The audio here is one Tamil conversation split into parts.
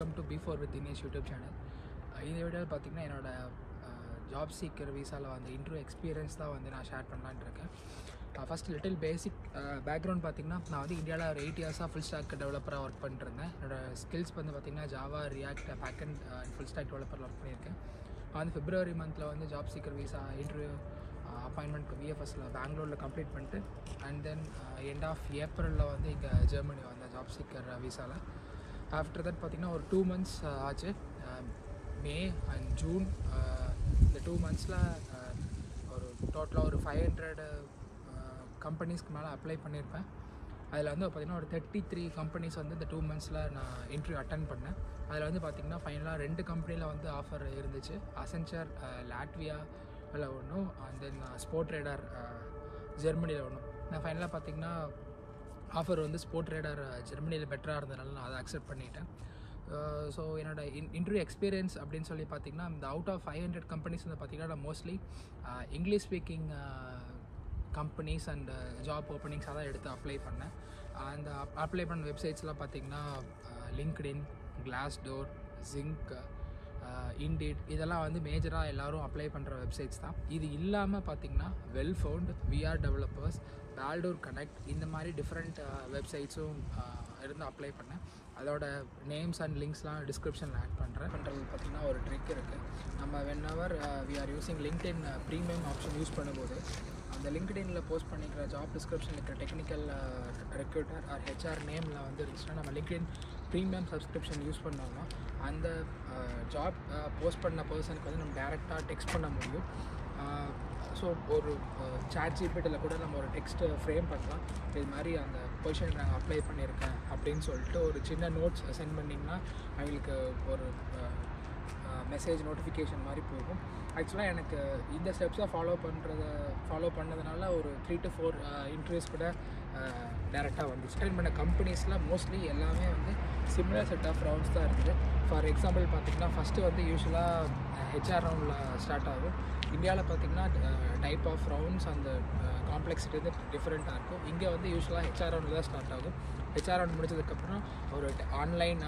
Welcome to B four with Dinesh YouTube channel இந்த வீடியோவில் பார்த்தீங்கன்னா என்னோடய ஜாப் சீக்கர் விசாவில் வந்து இன்டர்வியூ எக்ஸ்பீரியன்ஸ் தான் வந்து நான் ஷேர் பண்ணலான்னு இருக்கேன். ஃபஸ்ட் லிட்டில் பேசிக் பேக்ரவுண்ட் பார்த்தீங்கன்னா நான் வந்து இந்தியாவில் ஒரு எயிட் இயர்ஸாக ஃபுல் ஸ்டாக் டெவலப்பராக ஒர்க் பண்ணிருந்தேன் என்னோடய ஸ்கில்ஸ் வந்து பார்த்தீங்கன்னா Java React back and full stack டெவலப்பரில் work பண்ணியிருக்கேன். நான் வந்து ஃபிப்ரவரி மந்தில் வந்து job seeker visa interview appointment விஎஃப்எஸில் பெங்களூரில் கம்ப்ளீட் பண்ணிட்டு அண்ட் தென் எண்ட் ஆஃப் ஏப்ரலில் வந்து இங்கே ஜெர்மனி வந்தேன் ஜாப் சீக்கர் விசாவில் ஆஃப்டர் தட் பார்த்திங்கன்னா ஒரு டூ மந்த்ஸ் uh, ஆச்சு. மே அண்ட் ஜூன் இந்த டூ மந்த்ஸில் uh, ஒரு டோட்டலாக ஒரு ஃபைவ் ஹண்ட்ரட் கம்பெனிஸ்க்கு மேலே அப்ளை பண்ணியிருப்பேன். அதில் வந்து பார்த்திங்கன்னா ஒரு தேர்ட்டி த்ரீ கம்பெனிஸ் வந்து இந்த டூ மந்த்ஸில் நான் இன்டர்வியூ அட்டன் பண்ணேன். அதில் வந்து பார்த்திங்கன்னா ஃபைனலாக ரெண்டு கம்பெனியில் வந்து ஆஃபர் இருந்துச்சு. அசென்ச்சர் லாட்வியா அதில் ஒன்றும் அண்ட் தென் ஸ்போர்ட் ரேடர் ஜெர்மனியில் ஒன்றும் நான் ஃபைனலாக பார்த்திங்கன்னா ஆஃபர் வந்து ஸ்போர்ட் ரேடர் ஜெர்மனியில் பெட்டராக இருந்ததுனால நான் அதை அக்செப்ட் பண்ணிட்டேன். ஸோ என்னோட இன் இன்டர்வியூ எக்ஸ்பீரியன்ஸ் அப்படின்னு சொல்லி பார்த்தீங்கன்னா இந்த out of five hundred companies வந்து பார்த்தீங்கன்னா நான் mostly English speaking companies and job ஓப்பனிங்ஸாக தான் எடுத்து அப்ளை பண்ணேன். அந்த அப்ளை பண்ண வெப்சைட்ஸ்லாம் பார்த்தீங்கன்னா LinkedIn Glassdoor Xing Indeed இதெல்லாம் வந்து மேஜராக எல்லோரும் அப்ளை பண்ணுற வெப்சைட்ஸ் தான். இது இல்லாமல் பார்த்தீங்கன்னா வெல் ஃபவுண்ட் விஆர் டெவலப்பர்ஸ் பேல்டூர் கனெக்ட் இந்த மாதிரி டிஃப்ரெண்ட் வெப்சைட்ஸும் இருந்து அப்ளை பண்ணேன். அதோட நேம்ஸ் அண்ட் லிங்க்ஸ்லாம் டிஸ்கிரிப்ஷனில் ஆட் பண்ணுறேன் பண்ணுறது பார்த்திங்கன்னா ஒரு ட்ரிக் இருக்குது நம்ம when our we are using LinkedIn premium option use பண்ணும்போது அந்த லிங்க்டின்ல போஸ்ட் பண்ணிக்கிற ஜாப் டிஸ்கிரிப்ஷன் இருக்கிற டெக்னிக்கல் ரெக்ரூட்டர் ஆர் ஹெச்ஆர் நேமில் வந்து இருந்துச்சுன்னா நம்ம லிங்க்டின் ப்ரீமியம் சப்ஸ்கிரிப்ஷன் யூஸ் பண்ணோம்னா அந்த ஜாப் போஸ்ட் பண்ண பர்சனுக்கு வந்து நம்ம டேரெக்டாக டெக்ஸ்ட் பண்ண முடியும். ஸோ ஒரு சாட் ஜிபிட்டில் கூட நம்ம ஒரு டெக்ஸ்ட்டு ஃப்ரேம் பண்ணலாம். இது மாதிரி அந்த பொசிஷன் நாங்கள் அப்ளை பண்ணியிருக்கேன் அப்படின்னு சொல்லிட்டு ஒரு சின்ன நோட்ஸ் சென்ட் பண்ணிங்கன்னா அவங்களுக்கு ஒரு மெசேஜ் நோட்டிஃபிகேஷன் மாதிரி போகும். ஆக்சுவலாக எனக்கு இந்த ஸ்டெப்ஸை ஃபாலோ பண்ணுறத ஃபாலோ பண்ணதுனால ஒரு த்ரீ டு ஃபோர் இன்டர்வியூஸ் கூட டேரெக்டாக வந்துச்சு. அட்டன் பண்ண கம்பெனிஸில் மோஸ்ட்லி எல்லாமே வந்து சிமிலர் செட் ஆஃப் ரவுண்ட்ஸ் தான் இருக்குது ஃபார் எக்ஸாம்பிள் பார்த்திங்கன்னா ஃபஸ்ட்டு வந்து யூஸ்வலாக ஹெச்ஆர் ரவுண்டில் ஸ்டார்ட் ஆகும். இந்தியாவில் பார்த்திங்கன்னா டைப் ஆஃப் ரவுண்ட்ஸ் அந்த காம்ப்ளெக்ஸிட்டி வந்து டிஃப்ரெண்ட்டாக இருக்கும். இங்கே வந்து யூஸ்வலாக ஹெச்ஆர் ரவுண்டில் தான் ஸ்டார்ட் ஆகும். ஹெச்ஆர் ரவுண்ட் முடிச்சதுக்கப்புறம் ஒரு online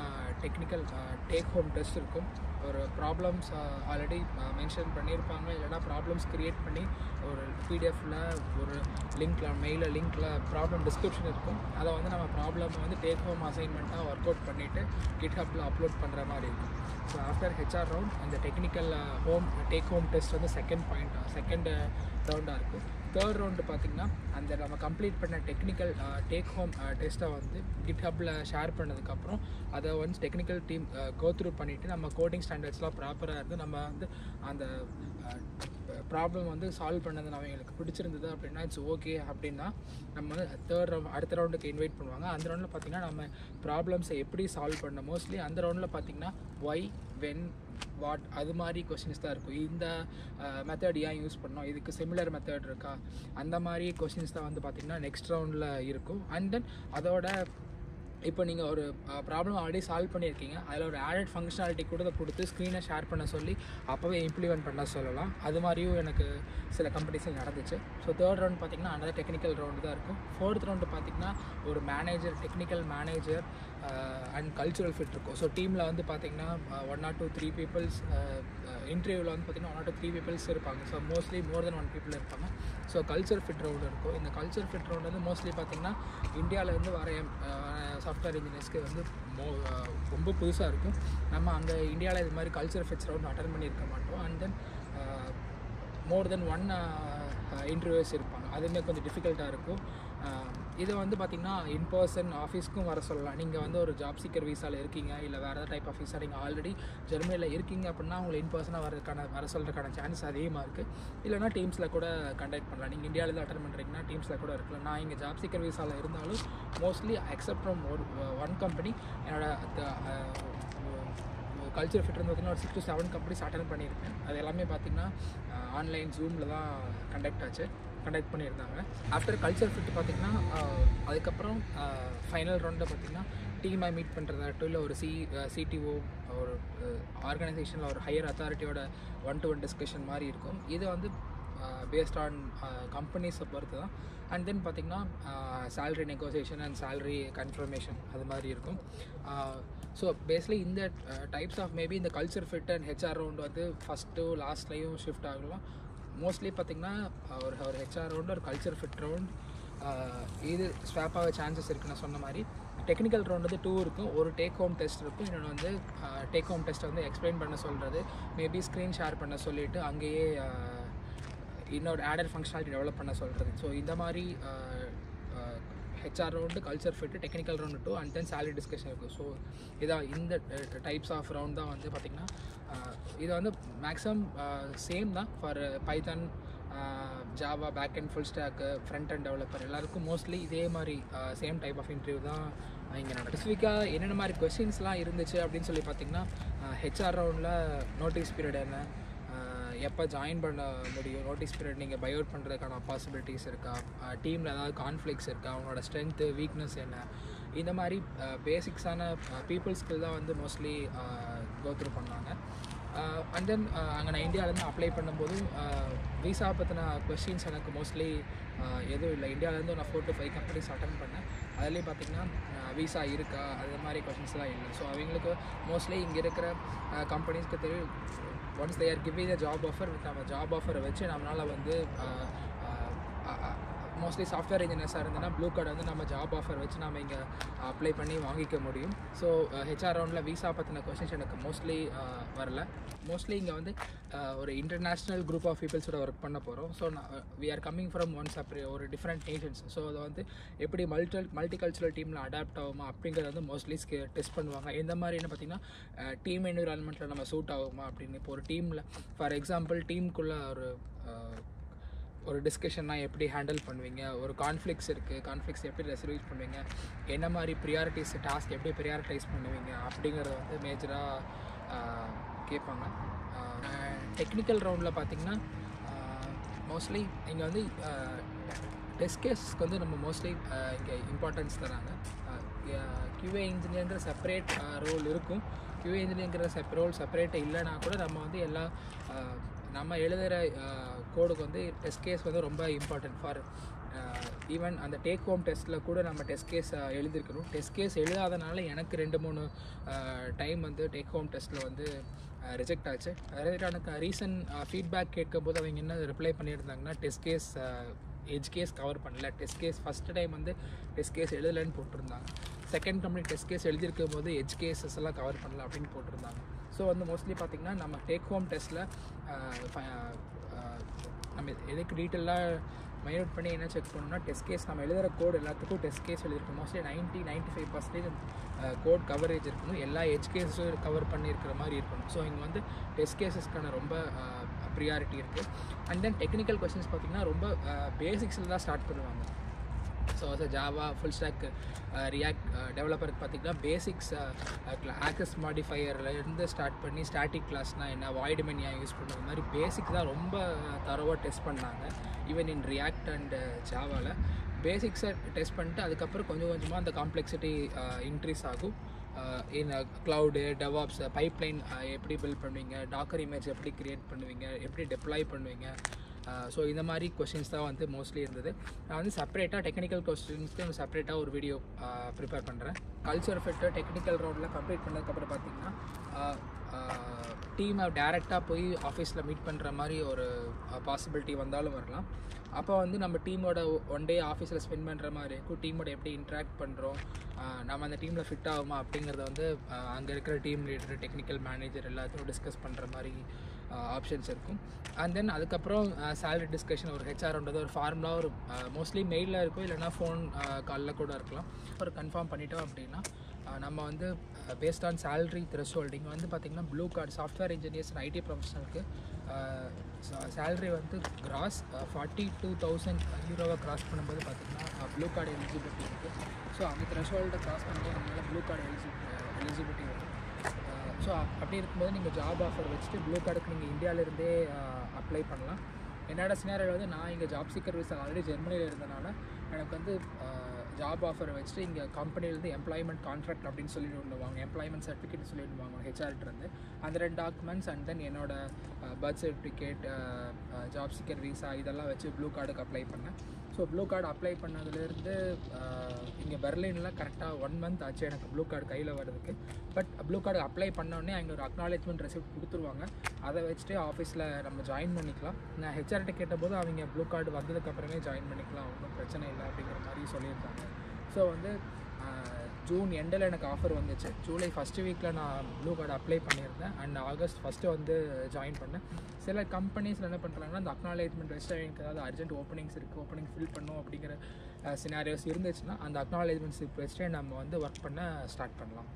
technical take home test இருக்கும். ஒரு ப்ராப்ளம்ஸ் ஆல்ரெடி மென்ஷன் பண்ணியிருப்பாங்க. இல்லைனா ப்ராப்ளம்ஸ் க்ரியேட் பண்ணி ஒரு பிடிஎஃபில் ஒரு லிங்க்கில் மெயிலில் லிங்க்கில் ப்ராப்ளம் டிஸ்கிரிப்ஷன் இருக்கும். அதை வந்து நம்ம ப்ராப்ளம் வந்து டேக் ஹோம் அசைன்மெண்ட்டாக ஒர்க் அவுட் பண்ணிவிட்டு கிட்ஹப்பில் அப்லோட் பண்ணுற மாதிரி இருக்கும். ஸோ ஆஃப்டர் ஹெச்ஆர் ரவுண்ட் அந்த technical home take home test வந்து செகண்ட் பாயிண்ட் செகண்ட் ரவுண்டாக இருக்கும். தேர்ட் ரவுண்டு பார்த்திங்கன்னா அந்த நம்ம கம்ப்ளீட் பண்ண டெக்னிக்கல் டேக் ஹோம் டெஸ்ட்டை வந்து கிட்ஹப்பில் ஷேர் பண்ணதுக்கப்புறம் அதை வந்து டெக்னிக்கல் டீம் கோத்ரூ பண்ணிவிட்டு நம்ம கோடிங் ஸ்டாண்டர்ட்ஸ்லாம் ப்ராப்பராக இருந்து நம்ம வந்து அந்த ப்ராப்ளம் வந்து சால்வ் பண்ணது அவங்களுக்கு பிடிச்சிருந்தது அப்படின்னா இட்ஸ் ஓகே அப்படின்னா நம்ம வந்து தேர்ட் ரவுண்ட் அடுத்த ரவுண்டுக்கு இன்வைட் பண்ணுவாங்க. அந்த ரவுண்டில் பார்த்திங்கன்னா நம்ம ப்ராப்ளம்ஸை எப்படி சால்வ் பண்ண மோஸ்ட்லி அந்த ரவுண்டில் பார்த்திங்கன்னா ஒய் வென் வாட் அது மாதிரி கொஷின்ஸ் தான் இருக்கும். இந்த மெத்தட் ஏன் யூஸ் பண்ணோம்? இதுக்கு சிமிலர் மெத்தட் இருக்கா? அந்த மாதிரி கொஷின்ஸ் தான் வந்து பார்த்திங்கன்னா நெக்ஸ்ட் ரவுண்டில் இருக்கும். அண்ட் தென் அதோட இப்போ நீங்கள் ஒரு ப்ராப்ளம் ஆல்ரெடி சால்வ் பண்ணியிருக்கீங்க. அதில் ஒரு ஆடட் ஃபங்க்ஷனாலிட்டி கூட கொடுத்து ஸ்க்ரீனை ஷேர் பண்ண சொல்லி அப்போவே இம்ப்ளிமெண்ட் பண்ண சொல்லலாம். அது மாதிரியும் எனக்கு சில கம்பெனிஸில் நடந்துச்சு. ஸோ தேர்ட் ரவுண்ட் பார்த்திங்கன்னா அனதர் டெக்னிக்கல் ரவுண்டு தான் இருக்கும். ஃபோர்த் ரவுண்டு பார்த்திங்கன்னா ஒரு manager technical manager and cultural fit இருக்கும். ஸோ டீமில் வந்து பார்த்திங்கன்னா one or two three peoples இன்டர்வியூவில் வந்து பார்த்திங்கன்னா one or two three peoples இருப்பாங்க. So mostly more than one people இருப்பாங்க. ஸோ கல்ச்சர் ஃபிட் ரவுண்டு இருக்கும். இந்த கல்ச்சர் ஃபிட் ரவுண்ட் வந்து மோஸ்ட்லி பார்த்திங்கன்னா இந்தியாவிலேருந்து வர சாஃப்ட்வேர் இன்ஜினியர்ஸ்க்கு வந்து மோ ரொம்ப புதுசாக இருக்கும். நம்ம அங்கே இந்தியாவில் இது மாதிரி கல்ச்சர் ஃபிட்ஸ் ரவுண்ட் அட்டன் பண்ணியிருக்க மாட்டோம். And then more than one interviews இருப்பாங்க. அதுவுமே கொஞ்சம் டிஃபிகல்ட்டாக இருக்கும். இது வந்து பார்த்திங்கன்னா இன் பர்சன் ஆஃபீஸ்க்கும் வர சொல்லலாம். நீங்கள் வந்து ஒரு ஜாப் சீக்கர் வீசாவில் இருக்கீங்க இல்லை வேறு ஏதாவது டைப் ஆஃப் வீசா நீங்கள் ஆல்ரெடி ஜெர்மனியில் இருக்கீங்க அப்படின்னா உங்களை இன் பர்சனாக வரதுக்கான வர சொல்கிறதுக்கான சான்ஸ் அதிகமாக இருக்குது இல்லைனா டீம்ஸில் கூட கண்டக்ட் பண்ணலாம். நீங்கள் இந்தியாவில் அட்டன் பண்ணுறீங்கன்னா டீம்ஸில் கூட இருக்கலாம். நான் இங்கே ஜாப் சீக்கர் வீசாவில் இருந்தாலும் மோஸ்ட்லி அக்செப்ட் ஃப்ரம் ஒரு ஒன் கம்பெனி என்னோட கல்ச்சர் ஃபிட் இருந்து பார்த்திங்கன்னா ஒரு six to seven companies attend பண்ணியிருக்கேன். அது எல்லாமே பார்த்திங்கன்னா ஆன்லைன் ஜூமில் தான் கண்டக்ட் ஆச்சு. கண்டக்ட் பண்ணியிருந்தாங்க. ஆஃப்டர் கல்ச்சர் ஃபிட் பார்த்திங்கன்னா அதுக்கப்புறம் ஃபைனல் ரவுண்டில் பார்த்திங்கன்னா டீமை மீட் பண்ணுறதாகட்டும் இல்லை ஒரு சி சிடிஓ ஒரு ஆர்கனைசேஷனில் ஒரு ஹையர் அத்தாரிட்டியோட ஒன் டு ஒன் டிஸ்கஷன் மாதிரி இருக்கும். இது வந்து பேஸ்ட் ஆன் கம்பெனிஸை பொறுத்து தான். அண்ட் தென் பார்த்திங்கன்னா salary negotiation and salary confirmation அது மாதிரி இருக்கும். ஸோ பேஸ்லி இந்த டைப்ஸ் ஆஃப் மேபி இந்த culture fit and HR round வந்து ஃபஸ்ட்டு லாஸ்ட்லேயும் ஷிஃப்ட் ஆகலாம். மோஸ்ட்லி பார்த்திங்கன்னா ஒரு ஒரு ஹெச்ஆர் ரவுண்ட் ஒரு கல்ச்சர் ஃபிட் ரவுண்ட் இது ஸ்வாப் ஆக சான்சஸ் இருக்குது நான் சொன்ன மாதிரி. டெக்னிக்கல் ரவுண்ட் வந்து டூ இருக்கும். ஒரு டேக் ஹோம் டெஸ்ட் இருக்கும். இன்னொன்று வந்து டேக் ஹோம் டெஸ்ட்டை வந்து எக்ஸ்பிளைன் பண்ண சொல்கிறது மேபி ஸ்க்ரீன் ஷேர் பண்ண சொல்லிவிட்டு அங்கேயே இன்னொரு ஆடட் ஃபங்க்ஷனாலிட்டி டெவலப் பண்ண சொல்கிறது ஸோ இந்த மாதிரி HR round culture fit technical round two and then salary discussion இருக்குது ஸோ இதான் இந்த டைப்ஸ் ஆஃப் ரவுண்ட் தான் வந்து பார்த்திங்கன்னா இது வந்து மேக்ஸிமம் சேம் தான் for Python Java back and full stack front and developer எல்லாருக்கும் மோஸ்ட்லி இதே மாதிரி சேம் டைப் ஆஃப் இன்டர்வியூ தான் இங்கே நடக்கும் ஸ்பெசிஃபிக்காக என்னென்ன மாதிரி கொஸ்டின்ஸ்லாம் இருந்துச்சு அப்படின்னு சொல்லி பார்த்தீங்கன்னா ஹெச்ஆர் ரவுண்டில் நோட்டீஸ் பீரியட் என்ன எப்போ ஜாயின் பண்ண முடியும்? நோட்டீஸ் பீரியட் நீங்கள் பயோட் பண்ணுறதுக்கான பாசிபிலிட்டிஸ் இருக்கா? டீமில் ஏதாவது கான்ஃப்ளிக்ஸ் இருக்கா? அவங்களோட ஸ்ட்ரென்த்து வீக்னஸ் என்ன? இந்த மாதிரி பேசிக்ஸான பீப்புள் ஸ்கில் தான் வந்து மோஸ்ட்லி கோத்ரூ பண்ணாங்க அண்ட் தென் அங்கே நான் இந்தியாவிலேருந்து அப்ளை பண்ணும்போது விசா பற்றின கொஸ்டின்ஸ் எனக்கு மோஸ்ட்லி எதுவும் இல்லை. இந்தியாவிலேருந்து நான் four to five companies attend பண்ணேன். அதுலேயும் பார்த்திங்கன்னா விசா இருக்கா? அது மாதிரி கொஷின்ஸ்லாம் இல்லை. ஸோ அவங்களுக்கு மோஸ்ட்லி இங்கே இருக்கிற கம்பெனிஸ்க்கு தெரியும் once there give the job offer with நம்ம ஜாப் ஆஃபரை வச்சு நம்மளால் வந்து மோஸ்ட்லி சாஃப்ட்வேர் இன்ஜினியர்ஸாக இருந்ததுன்னா ப்ளூ கார்டு வந்து நம்ம ஜாப் ஆஃபர் வச்சு நம்ம இங்கே அப்ளை பண்ணி வாங்கிக்க முடியும். ஸோ ஹெச்ஆர் ரவுண்டில் விசா பற்றின கொஷின்ஸ் எனக்கு மோஸ்ட்லி வரல. மோஸ்ட்லி இங்கே வந்து ஒரு இன்டர்நேஷ்னல் குரூப் ஆஃப் பீப்புள்ஸோட ஒர்க் பண்ண போகிறோம் so we are coming from once அப்படி ஒரு டிஃப்ரெண்ட் நேஷன்ஸ் ஸோ அதை வந்து எப்படி மல்டி கல்ச்சுரல் டீமில் அடாப்ட் ஆகுமா அப்படிங்கிறத வந்து மோஸ்ட்லி டெஸ்ட் பண்ணுவாங்க. எந்த மாதிரின்னு பார்த்தீங்கன்னா டீம் என்விரான்மெண்ட்டில் நம்ம சூட் ஆகுமா அப்படின்னு. இப்போ ஒரு டீமில் ஃபார் எக்ஸாம்பிள் டீமுக்குள்ளே ஒரு ஒரு டிஸ்கஷன்னா எப்படி ஹேண்டில் பண்ணுவீங்க? ஒரு கான்ஃப்ளிக்ஸ் இருக்குது கான்ஃப்ளிக்ஸ் எப்படி ரெசல்யூட் பண்ணுவீங்க? என்ன மாதிரி ப்ரியாரிட்டிஸ் டாஸ்க் எப்படி ப்ரியாரிட்டைஸ் பண்ணுவீங்க? அப்படிங்கிறத வந்து மேஜராக கேட்பாங்க. டெக்னிக்கல் ரவுண்டில் பார்த்தீங்கன்னா மோஸ்ட்லி இங்கே வந்து டெஸ்கேஸ்க்கு வந்து நம்ம மோஸ்ட்லி இங்கே இம்பார்ட்டன்ஸ் தராங்க. கியூஏ இன்ஜினியருங்கிற செப்பரேட் ரோல் இருக்கும். கியூஏ இன்ஜினியருங்கிற செப் ரோல் செப்பரேட் இல்லைனா கூட நம்ம வந்து எல்லா நம்ம எழுதுகிற கோடுக்கு வந்து டெஸ்ட் கேஸ் வந்து ரொம்ப இம்பார்ட்டன்ட் ஃபார் ஈவன் அந்த டேக் ஹோம் டெஸ்ட்டில் கூட நம்ம டெஸ்ட் கேஸ் எழுதியிருக்கணும் டெஸ்ட் கேஸ் எழுதாதனால எனக்கு ரெண்டு மூணு டைம் வந்து டேக் ஹோம் டெஸ்ட்டில் வந்து ரிஜெக்ட் ஆச்சு. ரிஜெக்ட் ஆனக்கு ரீசன் ஃபீட்பேக் கேட்கும்போது அவங்க என்ன ரிப்ளை பண்ணியிருந்தாங்கன்னா test case edge case cover பண்ணல. டெஸ்ட் கேஸ் ஃபஸ்ட்டு டைம் வந்து டெஸ்ட் கேஸ் எழுதலைன்னு போட்டிருந்தாங்க. செகண்ட் கம்பெனி டெஸ்ட் கேஸ் எழுதியிருக்கும் போது எஜ் கேஸஸ் எல்லாம் கவர் பண்ணல அப்படின்னு போட்டிருந்தாங்க. ஸோ வந்து மோஸ்ட்லி பார்த்திங்கன்னா நம்ம டேக் ஹோம் டெஸ்ட்டில் நம்ம எதுக்கு டீட்டெயிலாக மைனோட் பண்ணி என்ன செக் பண்ணணும்னா டெஸ்ட் கேஸ் நம்ம எழுதுகிற கோட் எல்லாத்துக்கும் test case எழுதிருக்கோம். Mostly ninety ninety five percentage code coverage இருக்கணும். எல்லா எஜ் கேஸும் கவர் பண்ணியிருக்கிற மாதிரி இருக்கணும். ஸோ இங்கே வந்து டெஸ்ட் கேஸஸ்க்கான ரொம்ப ப்ரியாரிட்டி இருக்குது அண்ட் தென் டெக்னிக்கல் கொஸ்டின்ஸ் பார்த்திங்கன்னா ரொம்ப பேசிக்ஸில் தான் ஸ்டார்ட் பண்ணுவாங்க. ஸோ அது ஜாவா ஃபுல் ஸ்டாக் ரியாக்ட் டெவலப்பருக்கு பார்த்திங்கன்னா பேசிக்ஸ் ஆக்கஸ் மாடிஃபையர்லேருந்து ஸ்டார்ட் பண்ணி ஸ்டாட்டிக் கிளாஸ்னால் என்ன வாய்டு மெனியாக யூஸ் பண்ணுற மாதிரி பேசிக் தான் ரொம்ப தரவாக டெஸ்ட் பண்ணாங்க. ஈவன் இன் ரியாக்ட் அண்ட் ஜாவாவில் பேசிக்ஸை டெஸ்ட் பண்ணிட்டு அதுக்கப்புறம் கொஞ்சம் கொஞ்சமாக அந்த காம்ப்ளெக்சிட்டி இன்க்ரீஸ் uh, ஆகும். இன் க்ளவுடு டெவாப்ஸ் பைப்லைன் எப்படி பில்ட் பண்ணுவீங்க? டாக்கர் இமேஜ் எப்படி க்ரியேட் பண்ணுவீங்க? எப்படி டெப்ளாய் பண்ணுவீங்க? ஸோ இந்த மாதிரி கொஸ்டின்ஸ் தான் வந்து மோஸ்ட்லி இருந்தது. நான் வந்து செப்பரேட்டாக டெக்னிக்கல் கொஸ்டின்ஸ்க்கு செப்பரேட்டாக ஒரு வீடியோ ப்ரிப்பேர் பண்ணுறேன் கல்ச்சர் ஃபிட்டு டெக்னிக்கல் ரவுண்டில் கம்ப்ளீட் பண்ணதுக்கப்புறம் பார்த்தீங்கன்னா டீமை டேரெக்டாக போய் ஆஃபீஸில் மீட் பண்ணுற மாதிரி ஒரு பாசிபிலிட்டி வந்தாலும் வரலாம். அப்போ வந்து நம்ம டீமோட ஒன் டே ஆஃபீஸில் ஸ்பெண்ட் பண்ணுற மாதிரி இருக்கும் டீமோட எப்படி இன்ட்ராக்ட் பண்ணுறோம் நம்ம அந்த டீமில் ஃபிட் ஆகுமா அப்படிங்கிறத வந்து அங்கே இருக்கிற டீம் லீடர் டெக்னிக்கல் மேனேஜர் எல்லாத்தையும் டிஸ்கஸ் பண்ணுற மாதிரி ஆப்ஷன்ஸ் இருக்கும். அண்ட் தென் அதுக்கப்புறம் சேலரி டிஸ்கஷன் ஒரு ஹெச்ஆர்ன்றது ஒரு ஃபார்முலா ஒரு மோஸ்ட்லி மெயிலில் இருக்கும் இல்லைனா ஃபோன் காலில் கூட இருக்கலாம். ஒரு கன்ஃபார்ம் பண்ணிட்டோம் அப்படின்னா நம்ம வந்து பேஸ்ட் ஆன் சேலரி த்ரெஷோல்டிங் வந்து பார்த்திங்கன்னா blue card software engineers IT ப்ரொஃபஷனலுக்கு salary வந்து கிராஸ் ஃபார்ட்டி டூ தௌசண்ட் ஹீரோவை கிராஸ் பண்ணும்போது பார்த்திங்கன்னா ப்ளூ கார்டு எலிஜிபிலிட்டி இருக்குது ஸோ அந்த த்ரெஷோல்டை கிராஸ் பண்ணும்போது நம்மளால் ப்ளூ கார்டு எலிஜி எலிஜிபிலிட்டி இருக்குது ஸோ அப்படி இருக்கும்போது நீங்கள் ஜாப் ஆஃபர் வச்சுட்டு ப்ளூ கார்டுக்கு நீங்கள் இந்தியாவிலேருந்தே அப்ளை பண்ணலாம். என்னோட சினாரியில் வந்து நான் இங்கே ஜாப் சீக்கர் விசா ஆல்ரெடி ஜெர்மனியில் இருந்தனால எனக்கு வந்து ஜாப் ஆஃபர் வச்சுட்டு இங்கே கம்பெனிலேருந்து எம்ப்ளாய்மெண்ட் கான்ட்ராக்ட் அப்படின்னு சொல்லி ஒன்று வாங்க எம்ப்ளாய்மெண்ட் சர்டிஃபிகேட் சொல்லி ஒன்று வாங்க ஹெச்ஆர்ட்டு அந்த ரெண்டு டாக்குமெண்ட்ஸ் அண்ட் தென் என்னோட birth certificate job seeker visa இதெல்லாம் வச்சு ப்ளூ கார்டுக்கு அப்ளை பண்ணேன். ஸோ ப்ளூ கார்டு அப்ளை பண்ணதுலேருந்து இங்கே பெர்லினில் கரெக்டாக ஒன் மந்த் ஆச்சு எனக்கு ப்ளூ கார்டு கையில் வர்றதுக்கு. பட் ப்ளூ கார்டு அப்ளை பண்ணோடனே அங்கே ஒரு அக்னாலேஜ்மெண்ட் ரெசிப்ட் கொடுத்துருவாங்க. அதை வச்சுட்டு ஆஃபீஸில் நம்ம ஜாயின் பண்ணிக்கலாம். நான் ஹெச்ஆர்கிட்ட கேட்டபோது அவங்க ப்ளூ கார்டு வந்ததுக்கப்புறமே ஜாயின் பண்ணிக்கலாம் ஒன்றும் பிரச்சனை இல்லை. அப்படிங்கிற மாதிரி சொல்லியிருந்தாங்க ஸோ வந்து ஜூன் எண்டில் எனக்கு ஆஃபர் வந்துச்சு. ஜூலை ஃபஸ்ட்டு வீக்கில் நான் ப்ளூ கார்டு அப்ளை பண்ணியிருந்தேன். அண்ட் ஆகஸ்ட் ஃபஸ்ட்டு வந்து ஜாயின் பண்ணேன். சில கம்பெனிஸில் என்ன பண்ணுறாங்கன்னா அந்த அக்னாலேஜ்மெண்ட் வச்சு எனக்கு ஏதாவது அர்ஜென்ட் ஓப்பனிங்ஸ் இருக்குது ஓப்பனிங் ஃபில் பண்ணும் அப்படிங்கிற சினாரியோஸ் இருந்துச்சுன்னா அந்த அக்னாலேஜ்மெண்ட் ஸ்லிப் வச்சுட்டு நம்ம வந்து ஒர்க் பண்ண ஸ்டார்ட் பண்ணலாம்.